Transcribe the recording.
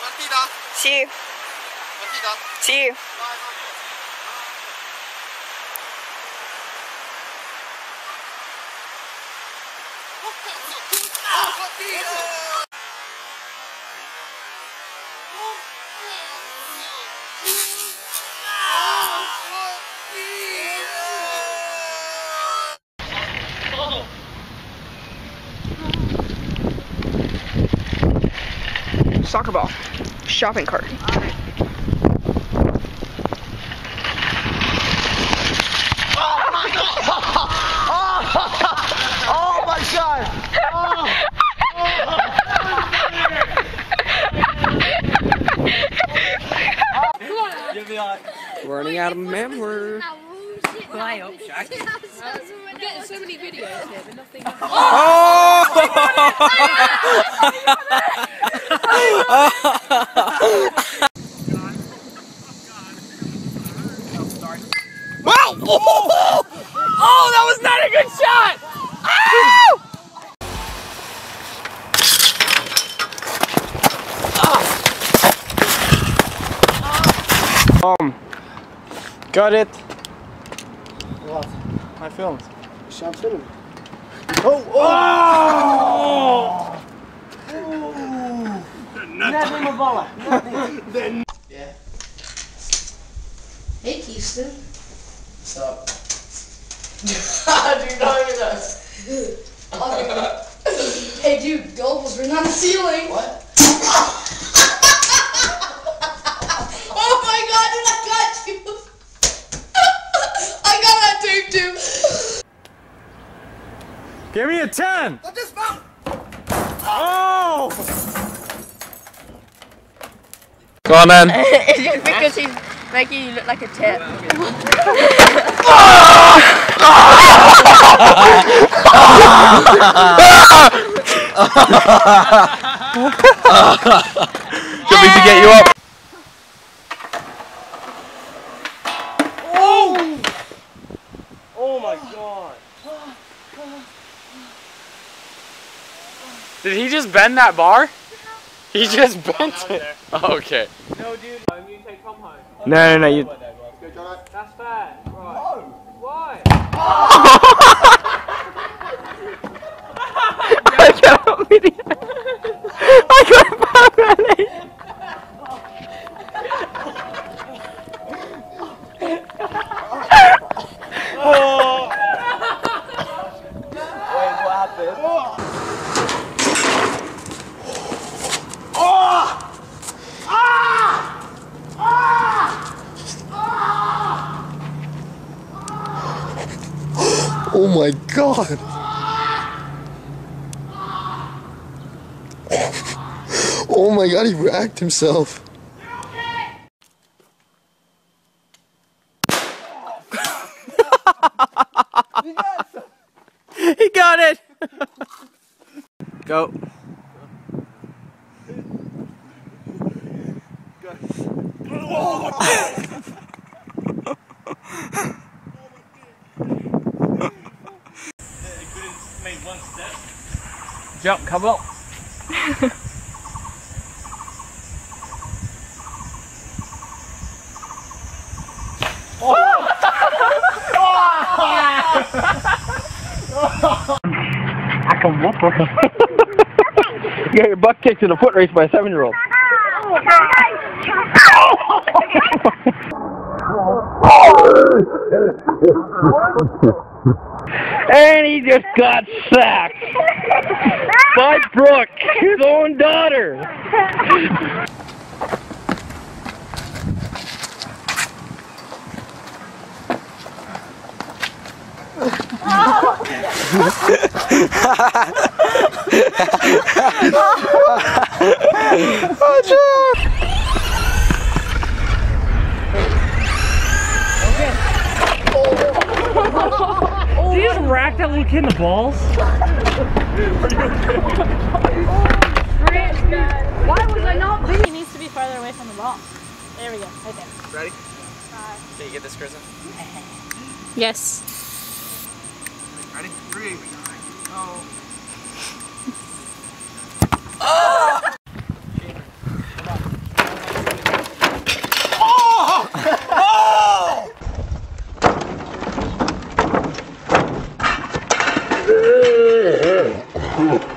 Partita? Sì, Partita? sì. Vai, vai. Oh, cazzo! Oh, partita! Soccer ball. Shopping cart. Oh my god! Running out of memory. Fly up, Shaq. I'm getting so many videos here, but nothing. Oh! Wow! Oh, that was not a good shot! Um, got it. What? I filmed. Sean film. Oh! Oh! Never my bola. Yeah. Hey, Keyston. What's up? dude, not even us. hey, dude, Gulples written on the ceiling. What? Oh my god, dude, I got you. I got that tape too. Give me a 10! What? Oh! Go on, man. it's just because he's making you look like a tit. Good me to get you up. Oh! Oh my god. Did he just bend that bar? He just bent it. Okay. No, dude, you take Tom home. No, no, no. You. That's fair. Right. Why? I can't believe it. I can't believe it. Wait, what happened? Oh my god! Oh my god, he racked himself. He got it. Go. Jump, come on. I can whoop her. you got your butt kicked in a foot race by a seven year old. and he just got sacked by Brooke, his own daughter. oh, Did you that little kid in the balls? Why was I not being? He needs to be farther away from the ball. There we go. Right there. Ready? Can you get this, Kristen? Yes. Ready? Three. Oh. cool.